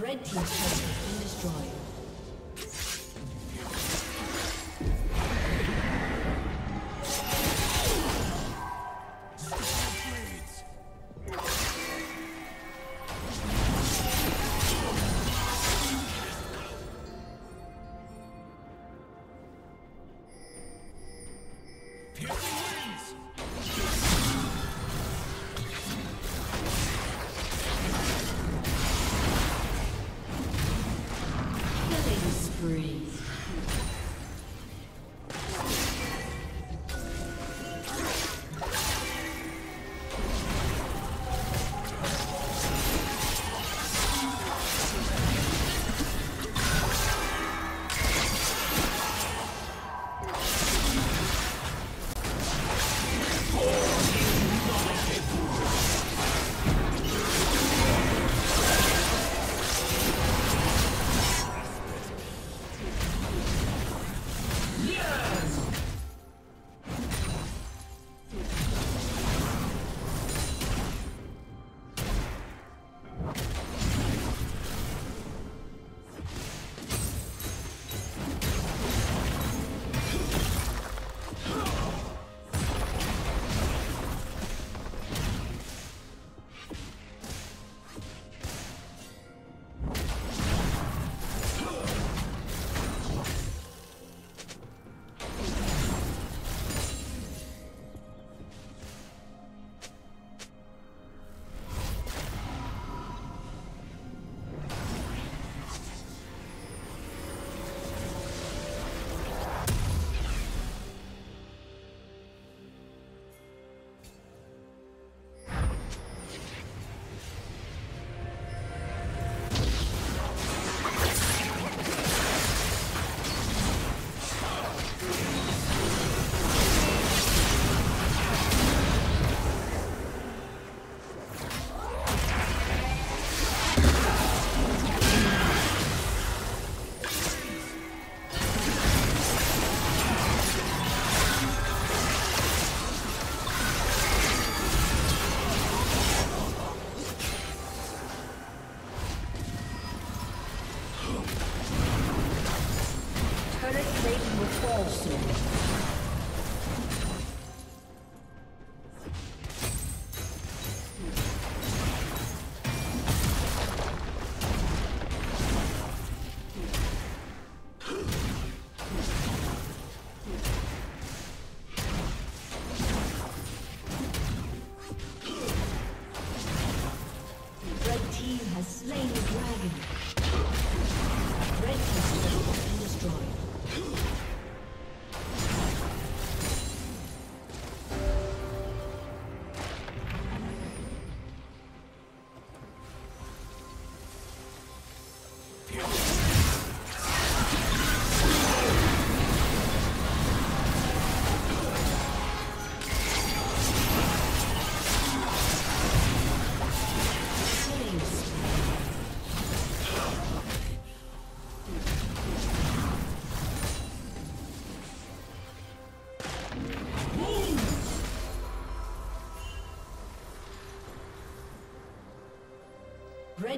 Red turret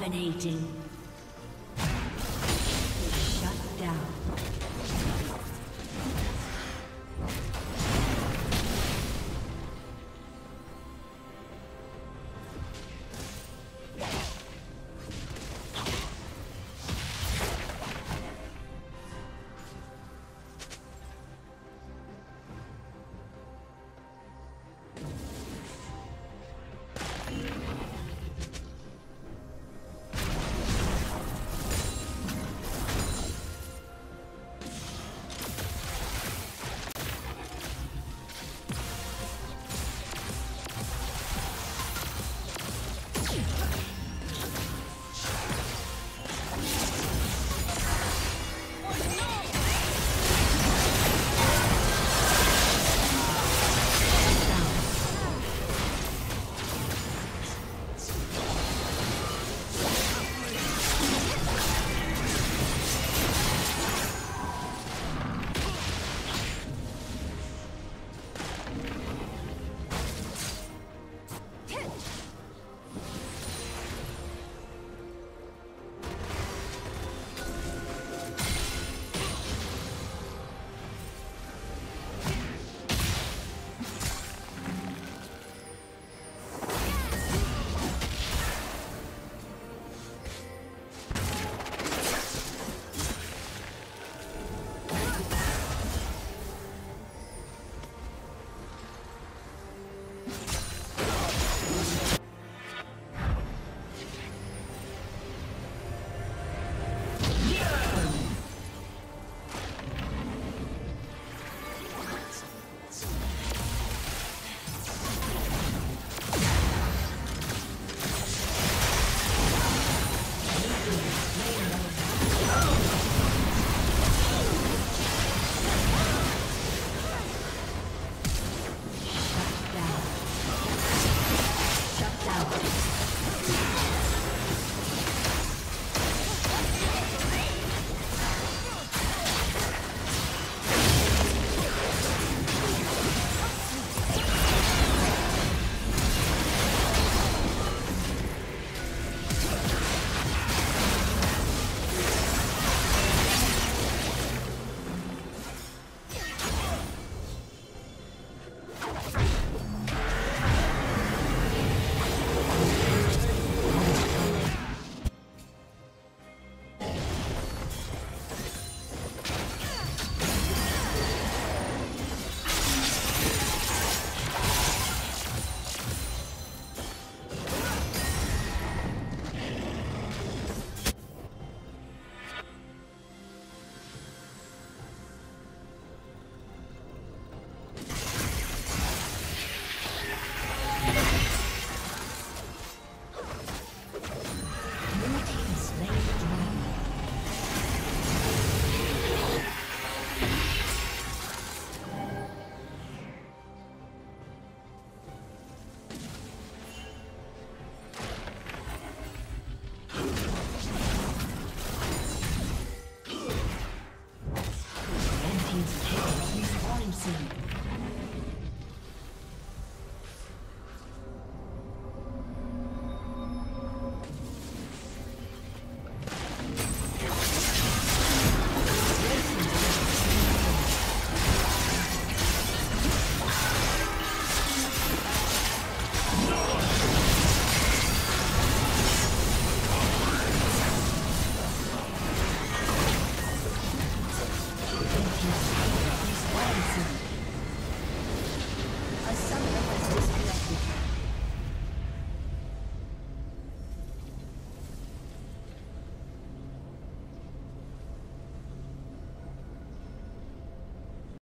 Dominating.